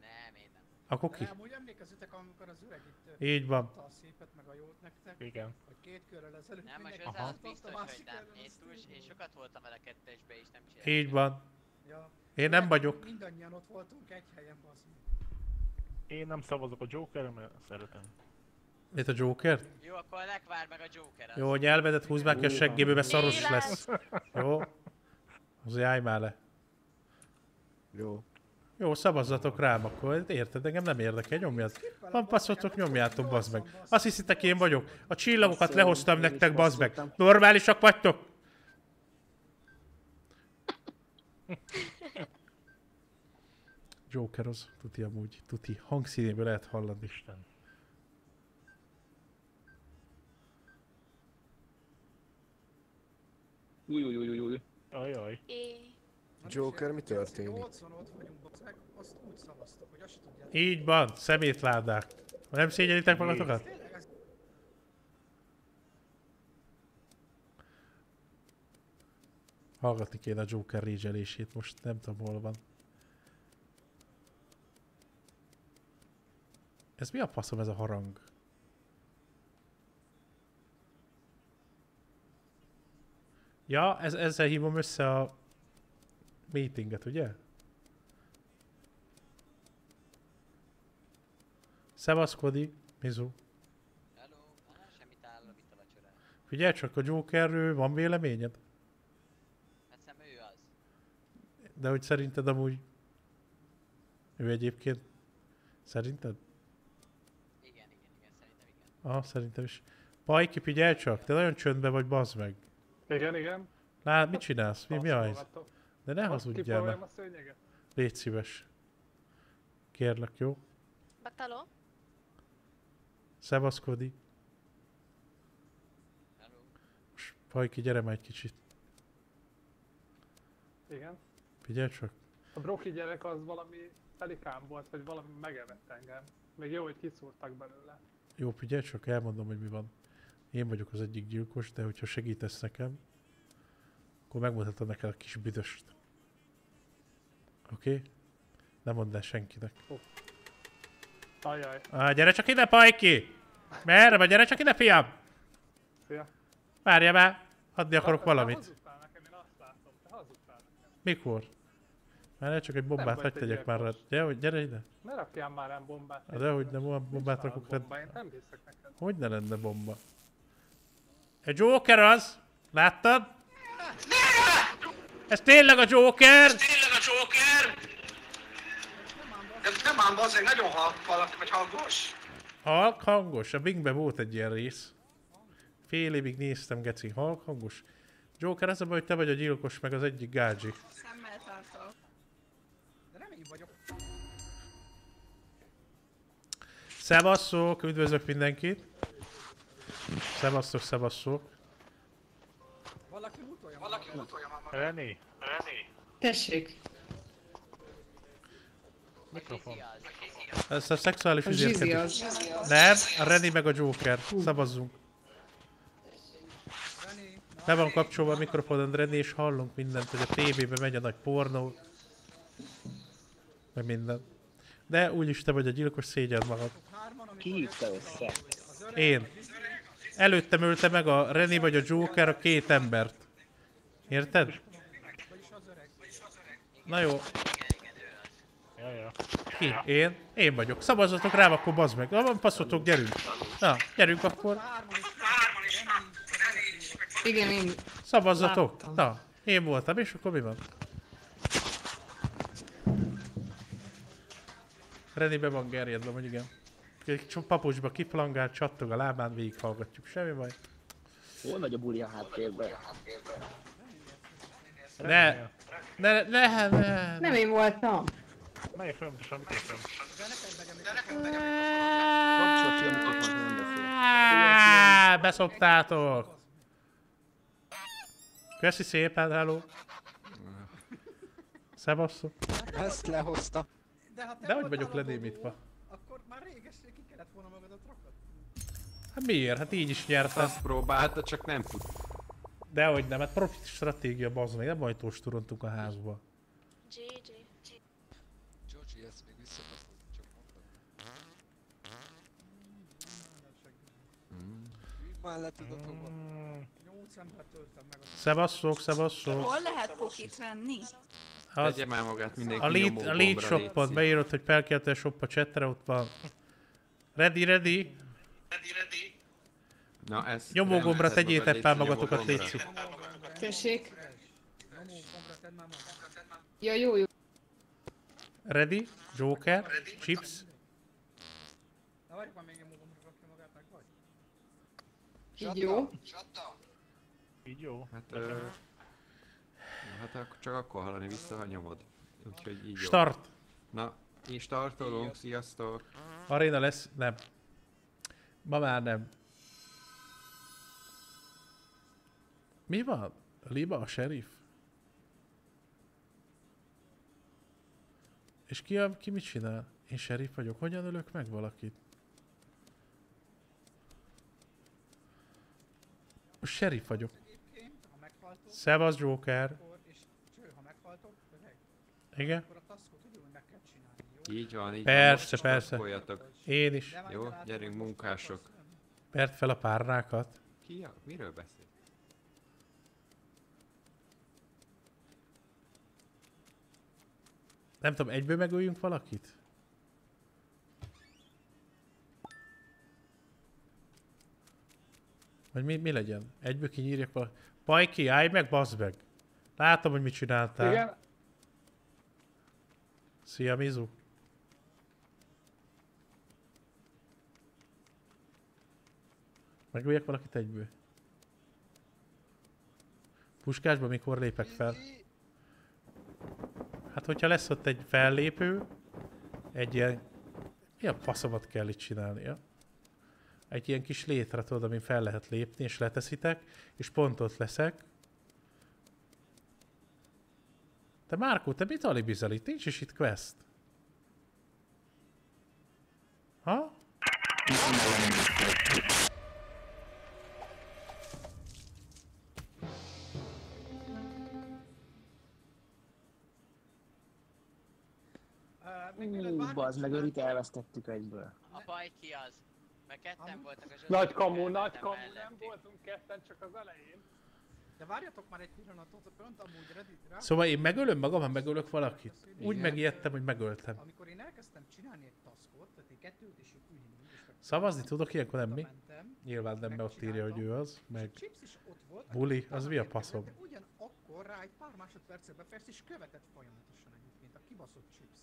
Nem, én nem. Akkor ki? De amúgy emlékezzetek, amikor az öreg itt Így van. a szépet meg a jót nektek? Igen. Hogy két körrel ezelőtt Nem, most mindenki az, az biztos, hogy másik nem. Én, túl, én sokat voltam vele kettesbe, és nem csináltam. Így van. Ja. Én nem vagyok. Mindannyian ott voltunk egy helyen, bazd. Én nem szavazok a Jokerre, mert szeretem. Itt a Joker? Jó, akkor a legvár meg a Joker az. Jó, nyelvedet húzd már ki a seggéből, mert szaros lesz. Jó? Azért állj már le. Jó. Jó, szavazzatok rám akkor, érted? Engem nem érdekel, nyomjad. Van passzotok, nyomjátok, bazd meg. Azt hiszitek én vagyok. A csillagokat lehoztam nektek, bazd meg. Normálisak vagytok? Joker az, tuti amúgy, tuti. Hangszínéből lehet hallani. Isten. Új, új, új, új, új. Ajaj. É. Joker, mi történik? 80 ott vagyunk, bazd meg, azt úgy szavaztok, hogy azt se tudjátok. Így van, szemétládák. Nem szégyelitek magatokat? Hallgatni kéne a Joker rézselését, most nem tudom hol van. Ez mi a faszom ez a harang? Ja, ez, ezzel hívom össze a meetinget, ugye? Szevasz, Kodi. Mizu. Hello. Ah, semmit áll, mit a vacsorára. Figyelj csak, a Jokerről van véleményed? Hát szem ő az. De hogy szerinted amúgy... Ő egyébként... Szerinted? Igen, igen, igen, szerintem igen. Aha, szerintem is. Pajki, figyelj csak, te nagyon csöndbe vagy, bazd meg. Igen, igen. Lát, mit csinálsz? Mi, mi a helyzet? De ne hazudjál meg. a szőnyeget. Légy szíves. Kérlek, jó? Bataló? Szevasz, Kodi. Most, Pajki, gyere már egy kicsit. Igen. Figyelj csak. A broki gyerek az valami pelikán volt, vagy valami megevett engem. Még jó, hogy kiszúrtak belőle. Jó, figyelj csak, elmondom, hogy mi van. Én vagyok az egyik gyilkos, de hogyha segítesz nekem, akkor megmutatom neked a kis büdöst. Oké? Okay? Nem mondd el senkinek. Ajaj. Á, gyere csak ide, Pajki! Merre vagy? Gyere csak ide, fiam! Szia. Várja már! Adni akarok Te valamit. hazudtál nekem, én azt látom. Te hazudtál nekem. Mikor? Már csak egy bombát vagy hagy te tegyek már rá. Gyere, hogy- gyere ide. Ne rakjál már rám bombát. Hát dehogy nem, olyan bombát rakok rád. bomba, Én nem hiszek neked. Hogy ne lenne bomba? Egy Joker az! Láttad? Ez tényleg a Joker! Tényleg a Joker! Nem, nem ám, bazzeg, nagyon halk vagy hangos. Halk hangos. A Bingbe volt egy ilyen rész. Fél évig néztem, geci. Halk hangos. Joker, az a baj, hogy te vagy a gyilkos, meg az egyik gádzsi. Szemmel tartok. De nem én vagyok. Szevasszok, üdvözlök mindenkit. Szevasszok, szevasszok. Valaki utolja Valaki utolja már magát. Reni? Reni. Tessék. Mikrofon. Ez a szexuális üzérkedés. Nem, a Reni meg a Joker. Szavazzunk. Le van kapcsolva a mikrofonon Reni, és hallunk mindent, hogy a tévében megy a nagy pornó. Meg minden. De úgyis te vagy a gyilkos, szégyed magad. Ki hívta össze? Én. Előttem ölte meg a Reni vagy a Joker a két embert. Érted? Na jó. Ki? Én? Én vagyok. Szavazzatok rám, akkor bazd meg. Na, van passzotok, gyerünk. Na, gyerünk akkor. Igen, én Szavazzatok. Láttam. Na, én voltam, és akkor mi van? Reni be van gerjedve, vagy igen. Egy papucsba kiplangált, csattog a lábán, végighallgatjuk. Semmi baj. Hol megy a buli a háttérben? Ne, ne, ne, ne. nem én voltam. Mely fontosan, mit értem? Kapcsolt ki a mikrofont, nem beszél. Á, Beszoptátok! Köszi szépen, hello! Szevasztok! Ezt lehozta. De ha te De hogy vagyok lenémítva? Akkor már réges Hát miért? Hát így is nyertem. Azt próbálta, csak nem fut. Dehogy nem, hát profit stratégia, bazd meg, nem ajtós turontunk a házba. GG. Georgie, ezt még visszakapod, csak mondtad. Már le tudod hova. 8 embert öltem meg a Szevasszok, szevasszok! Hol lehet pokit venni? Az, Tegye már magát mindenki a lead, a lead légy beírod, hogy felkeltél a shop a chatre, ott van. Ready, ready? Na ez... Nyomógombra tegyétek fel légy magatokat, nyomógombra. létszik. Tessék. Ja, jó, jó. Ready? Joker? Chips? Na várjuk már még nyomógombra rakja magát meg vagy. Így jó. Így jó. Hát, ö... Hát akkor csak akkor hallani vissza, ha nyomod. Úgyhogy így jó. Start! Na, én startolunk, sziasztok! Aréna lesz? Nem. Ma már nem. Mi van? Liba a sheriff? És ki, a, ki mit csinál? Én sheriff vagyok. Hogyan ölök meg valakit? Most sheriff vagyok. Szevasz Joker. Igen? a? Így van, így Persze, van. persze. Én is. Jó, gyerünk munkások. Pert fel a párnákat. Ki a? Miről beszél? Nem tudom, egyből megöljünk valakit? Vagy mi, mi legyen? Egyből kinyírjak valakit? Pajki, állj meg, bazd meg! Látom, hogy mit csináltál. Igen, Szia, Mizu. Megöljek valakit egyből? Puskásba mikor lépek fel? Hát, hogyha lesz ott egy fellépő, egy ilyen... Mi a faszomat kell itt csinálnia? Egy ilyen kis létre, tudod, amin fel lehet lépni, és leteszitek, és pont ott leszek. Te Márkó, te mit alibizel itt? Nincs is itt quest. Ha? Bazd meg, őrit elvesztettük egyből. A baj ki az? Mert ketten voltak a Nagy kamu, nagy kamu, nem voltunk ketten csak az elején. De várjatok már egy pillanatot, pont amúgy Redditre. Szóval én megölöm magam, ha megölök valakit. Úgy Igen. megijedtem, hogy megöltem. Amikor én elkezdtem csinálni egy taskot, tehát én kettőt is úgy meg Szavazni tudok ilyenkor nem mi? Nyilván nem, mert ott írja, hogy ő az, meg... Ott volt, Buli, az mi a de Ugyanakkor rá egy pár másodpercet befejezte, és követett folyamatosan egyébként a kibaszott Chips.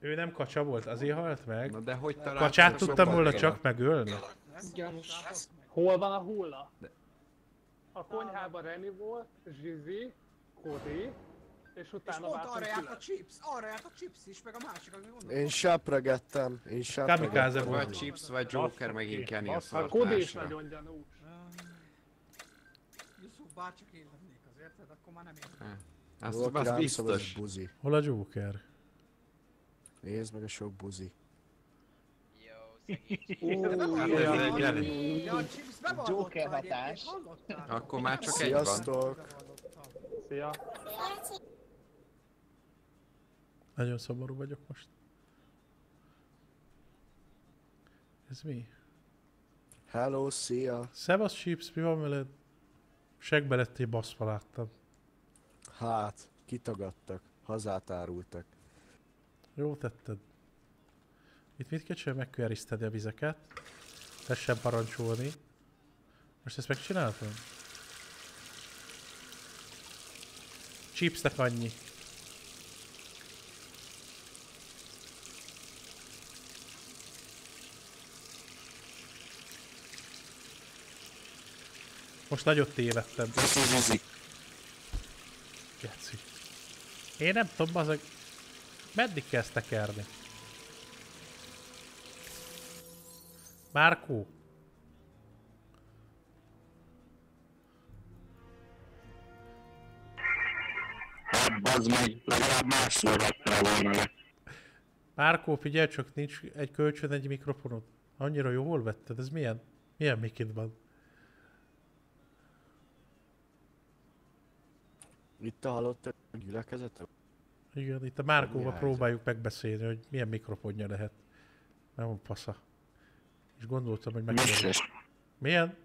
Ő nem kacsa volt, azért halt meg. Na de hogy Kacsát találtatok tudtam volna csak megölni. Hol van a hulla? A konyhában Reni volt, Zsizi, Kodi, és És utána pont váltunk arra járt a. Chips, arra járt a Chips is, meg a másik, aki gondoltam. Én sepregettem, én sepregettem. Vagy Chips, vagy Joker, megint Kenny a A Kodi is szartásra. nagyon gyanús. Yusuf bárcsak én lennék az, érted? Akkor már nem értem. Azt, Valaki az biztos. Buzi. Hol a Joker? Nézd meg a sok buzi. Joker hatás. Akkor már csak egy van. Sziasztok! Szia. Nagyon szomorú vagyok most. Ez mi? Hello, szia! Szevasz Chips, mi van veled? Segbe lettél baszva láttam. Hát, kitagadtak, hazát árultak. Jó tetted. Itt mit kell csinálni? Megkőeriszteni a vizeket. Tessen parancsolni. Most ezt megcsináltam? Chipsnek annyi. Most nagyot tévedtem. Geci. Én nem tudom, azok... Meddig ezt tekerni? Márkó? Hát bazd meg, legalább másszor raktál volna le. Márkó, figyelj csak, nincs egy kölcsön egy mikrofonod. Annyira jó, hol vetted? Ez milyen? Milyen mikid van? Itt a halott gyülekezete? Igen, itt a Márkóval próbáljuk megbeszélni, hogy milyen mikrofonja lehet. Nem van fasza. És gondoltam, hogy megkérdezem. Milyen?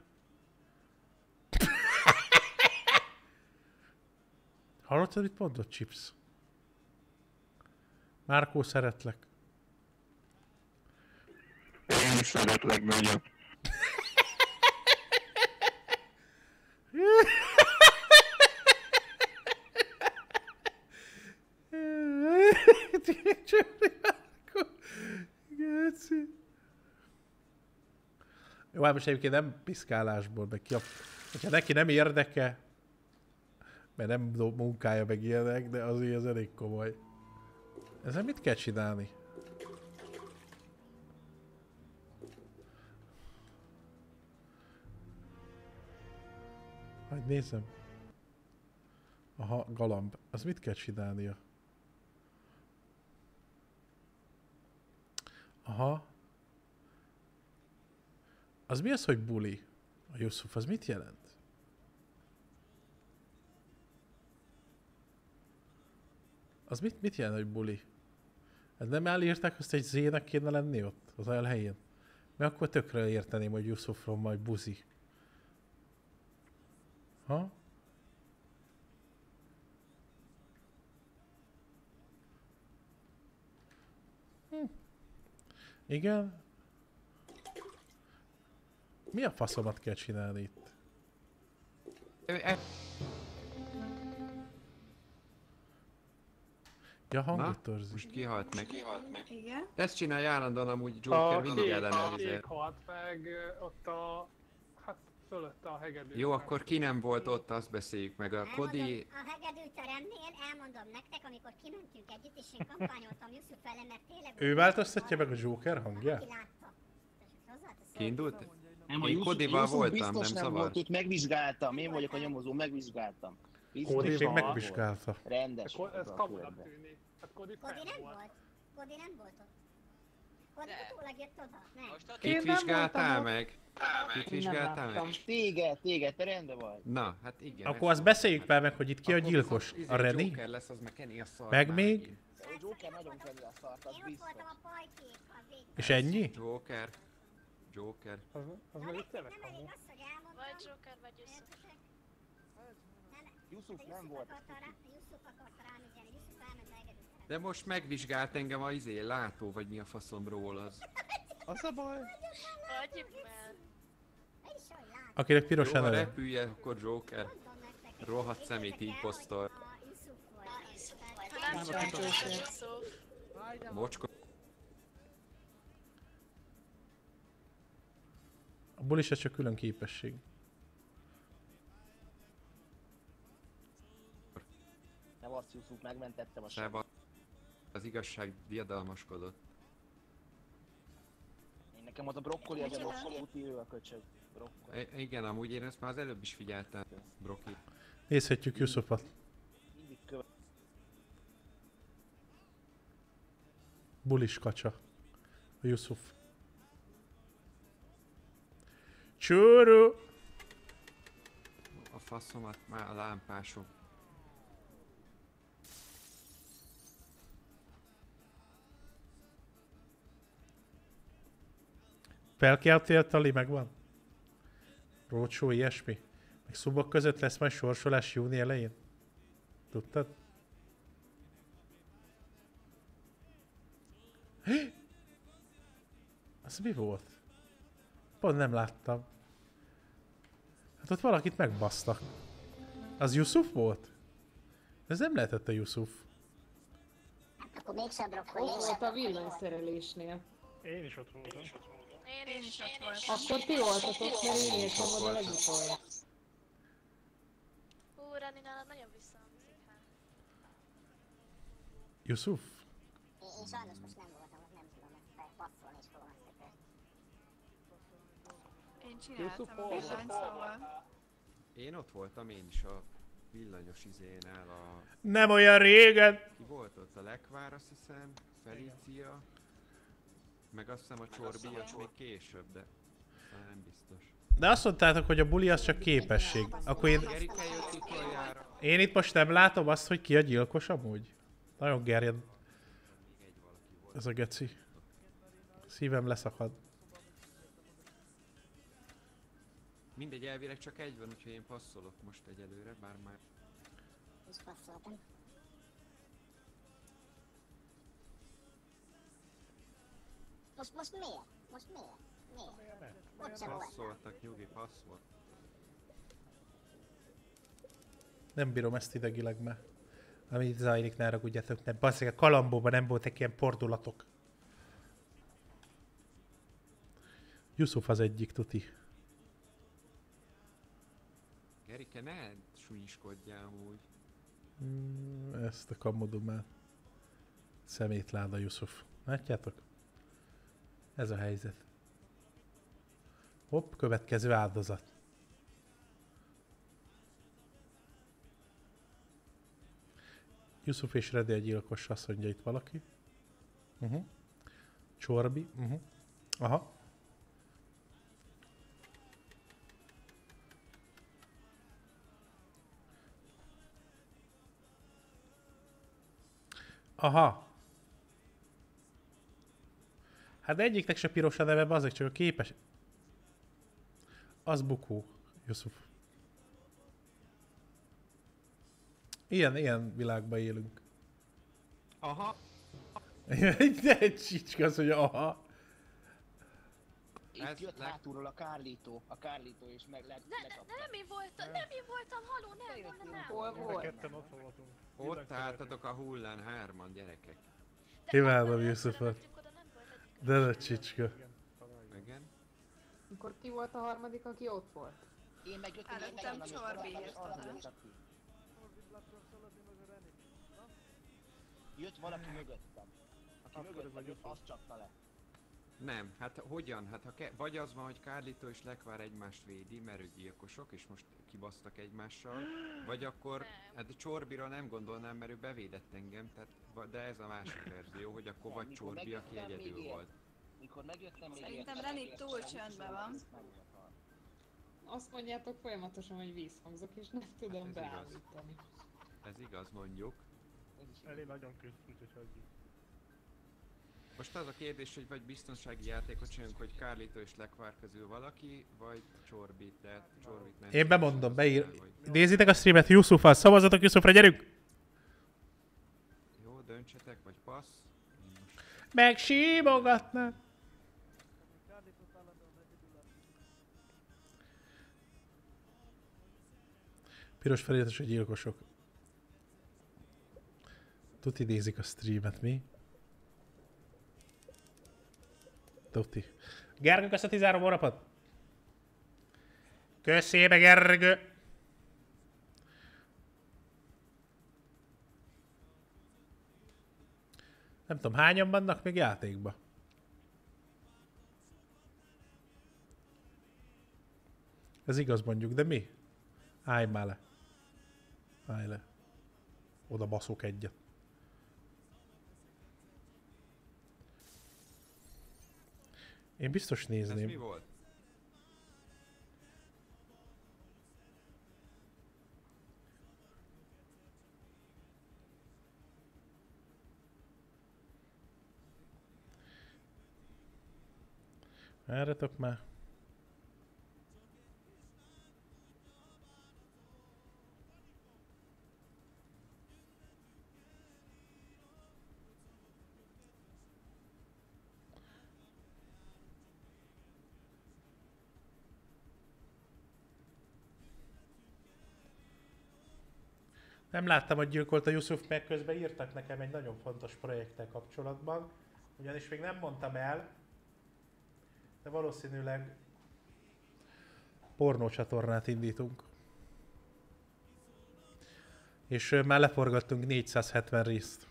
Hallottad, mit mondott Chips? Márkó, szeretlek. Én is szeretlek nagyon. Geci. Jó, hát most egyébként nem piszkálásból, meg ki a... Hogyha neki nem érdeke, mert nem munkája meg ilyenek, de azért ez elég komoly. Ezzel mit kell csinálni? Majd nézem. Aha, galamb. Az mit kell csinálnia? Aha. Az mi az, hogy buli? A Yusuf, az mit jelent? Az mit, mit jelent, hogy buli? Ez nem elírták, azt egy zének kéne lenni ott, az elhelyén? Mert akkor tökre érteném, hogy Yusufról majd buzi. Ha? Igen? Mi a faszomat kell csinálni itt? Ja, hangot torzi. most kihalt meg. Igen. Ezt csinálja állandóan amúgy Joker, A mindig kék, a kék halt meg ott a... Fölötte a hegedű. Jó, akkor ki nem volt ott, azt beszéljük meg. A Kodi... A hegedűteremnél elmondom nektek, amikor kimentünk együtt, és én kampányoltam Yusuf vele, mert tényleg... Ő változtatja meg a Joker hangját? Kiindult? Nem, a Én Yusuf- Kodival voltam, biztos nem nem zavar? volt, itt megvizsgáltam. Én vagyok a nyomozó, megvizsgáltam. Biztos Kodi még megvizsgálta. Rendes. Ez, ez kamunak tűnik. Hát Kodi nem volt. volt. Kodi nem volt ott. Utólag jött oda. Nem. Kit vizsgáltál meg? Kit vizsgáltál meg? Téged, téged, te rendben vagy. Na, hát igen. Akkor azt beszéljük már meg, hogy itt ki a gyilkos. A Reni? Joker lesz, az meg Kenny a szar Meg már még? Joker nagyon szart, az biztos. voltam a pajkép, az végig. És ennyi? Joker. Joker. Az, az meg itt Nem elég az, hogy elmondtam. Vagy Joker, vagy Yusuf. Yusuf nem volt. Yusuf akarta rám De most megvizsgált engem a izé, látó, vagy mi a faszomról az. Az a baj. Adjuk már. Akinek piros Jó, a neve. repülje, akkor Joker. Rohadt szemét impostor. Ha nem. Mocskos. A bulis csak külön képesség. Nem azt Yusuf, megmentettem a Sába. Az igazság diadalmaskodott. Én nekem az a brokkoli, az a brokkoli, úti ő a köcsög. Brokkoli. I- igen, amúgy én ezt már az előbb is figyeltem, Broki. Nézhetjük Yusufot. Mindig követ. Bulis kacsa. A Yusuf. Csúru! A faszomat már a lámpásom. Felkeltél, Tali, megvan? Rócsó, ilyesmi? Meg szubok között lesz majd sorsolás júni elején? Tudtad? Hé! Az mi volt? Pont nem láttam. Hát ott valakit megbasztak. Az Yusuf volt? Ez nem lehetett a Yusuf. Akkor mégsem brokkoli. Ott volt a villanyszerelésnél. Én is ott voltam. Én is ott voltam. Akkor ti voltatok, mert én értem oda legutoljára. Hú, Rani nálad nagyon visszahangzik, hát. Yusuf? Én, én sajnos most nem voltam, ott nem tudom ezt passzolni, és fogom ezt a Én csináltam a volt? szóval... Én ott voltam én is a villanyos izénál a... Nem olyan régen! Ki volt ott? A Lekvár azt hiszem, Felícia, meg azt hiszem a Csorbi, az még később, de nem biztos. De azt mondtátok, hogy a buli az csak képesség. Akkor én, én itt most nem látom azt, hogy ki a gyilkos amúgy. Nagyon gerjed. Ez a geci. Szívem leszakad. Mindegy, elvileg csak egy van, úgyhogy én passzolok most egyelőre, bár már... is passzoltam. Most, most miért? Most miért? Miért? Ott sem. Passzoltak, nyugi, passzol. Nem bírom ezt idegileg már. Ami itt zajlik, ne ragudjatok, nem. Basszik, a kalambóban nem voltak ilyen fordulatok. Yusuf az egyik, tuti. Gerike, ne súlyiskodjál úgy. Mm, ezt a kamodumát. Szemétláda Yusuf. Látjátok? Ez a helyzet. Hopp, következő áldozat. Yusuf és Redi a gyilkos, azt mondja itt valaki. Uh-huh. Csorbi. Uh-huh. Aha. Aha. Hát egyiknek se piros a neve, azok csak a képes. Az bukó, Yusuf. Ilyen, ilyen világban élünk. Aha. De csicska az, hogy aha. Itt Ez jött leg- hátulról a Kárlító, a Kárlító és meg le, Ne, ne, nem én voltam, nem én voltam, haló, nem, nem, nem. Hol volt? ketten ott voltunk. Ott álltatok a hullán hárman, gyerekek. Imádom Yusufot. De nagy csicska. Igen. Akkor ki volt a harmadik, aki ott volt? Én megjöttem, én Előttem megjöttem, Csorbi és jött valaki mögöttem. Aki mögöttem jött, azt csapta le. Nem, hát hogyan? Hát ha ke- vagy az van, hogy Kárlító és Lekvár egymást védi, mert ők gyilkosok, és most kibasztak egymással, vagy akkor, hát a Csorbira nem gondolnám, mert ő bevédett engem, tehát, de ez a másik verzió, hogy akkor vagy Mikor Csorbi, aki megjöttem, egyedül még volt. Mikor megjöttem, még Szerintem értem, Reni hogy túl csöndben van. Azt mondjátok folyamatosan, hogy vízhangzok, és nem tudom Hát ez igaz. beállítani. Ez igaz, mondjuk. Elég nagyon és hagyjuk. Most az a kérdés, hogy vagy biztonsági játékot csinálunk, hogy Kárlító és Lekvár közül valaki, vagy Csorbit, de Csorbit nem. Én bemondom, beír. Nézzétek a streamet Yusuffal, szavazatok Yusufra, gyerünk! Jó, döntsetek, vagy passz. Megsímogatnak! Piros feliratos, hogy gyilkosok. Tuti nézik a streamet, mi? Tuti. Gergő, kösz a 13 hónapot! Köszébe, Gergő! Nem tudom, hányan vannak még játékba? Ez igaz mondjuk, de mi? Állj már le. Állj le. Oda baszok egyet. Én biztos Ez mi nézném. volt? Várjatok már. Nem láttam, hogy gyilkolt a Yusuf, meg közben írtak nekem egy nagyon fontos projekttel kapcsolatban. Ugyanis még nem mondtam el, de valószínűleg pornócsatornát indítunk. És már leforgattunk 470 részt.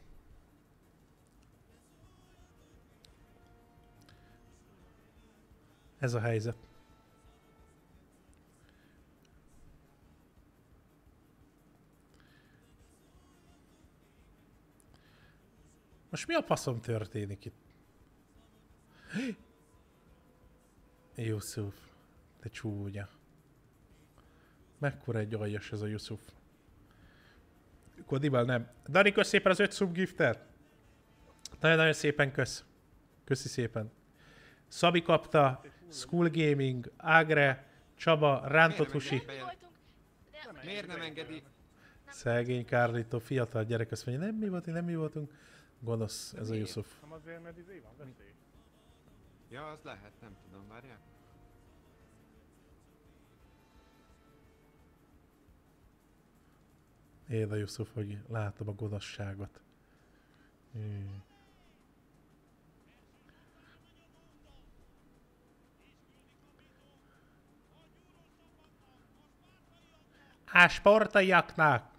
Ez a helyzet. Most mi a faszom történik itt? Yusuf, te csúnya. Mekkora egy aljas ez a Yusuf. Kodival nem. Dani, kösz szépen az öt subgiftet. Nagyon-nagyon szépen kösz. Köszi szépen. Szabi kapta, School Gaming, Ágre, Csaba, Rántott Husi, Miért nem engedi? Szegény Kárlító, fiatal gyerek, azt mondja, nem mi voltunk, nem mi voltunk. Gonosz ez a Yusuf. Nem azért, mert izé van, veszély. Ja, az lehet, nem tudom, várjál. Éd a Yusuf, hogy látom a gonoszságot. Jé. A sportaiaknak!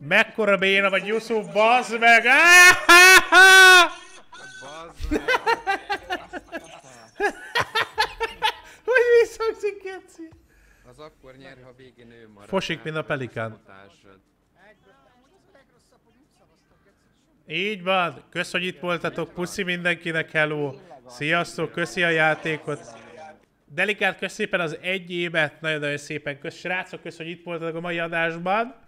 Mekkora béna vagy Yusuf, bazd meg! Bazd meg! Hogy visszhangzik, Geci? Az akkor nyer, ha végén ő marad. Fosik, mint a pelikán. Így van, kösz, hogy itt voltatok, puszi mindenkinek, hello! Sziasztok, köszi a játékot! Delikát, kösz szépen az egy évet, nagyon-nagyon szépen kösz, srácok, kösz, hogy itt voltatok a mai adásban.